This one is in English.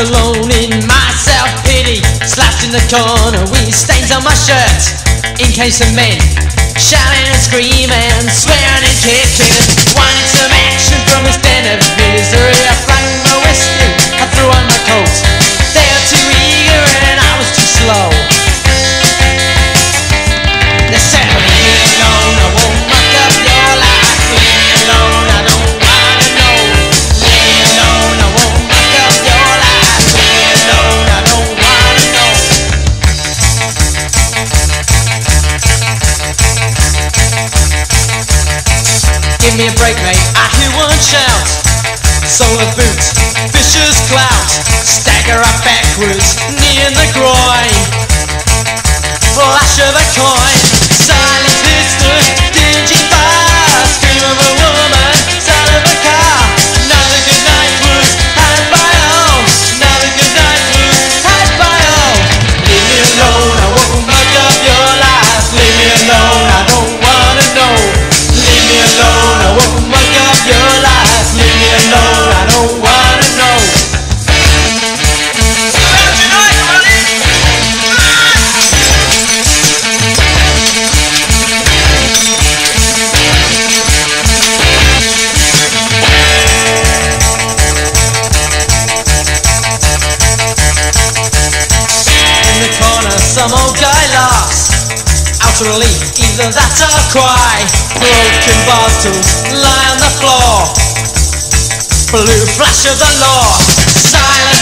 alone in my self-pity. Slapped in the corner with stains on my shirt. In case of men Shouting and screaming, swearing and kicking. Wanting some action me a break, mate. I hear one shout. Solar boot, vicious clout. Stagger up backwards, knee in the groin. Flash of a coin. utterly, either that or cry. Broken bottles lie on the floor, blue flash of the law, Silence.